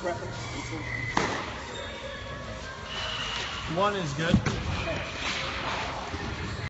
preference? One is good.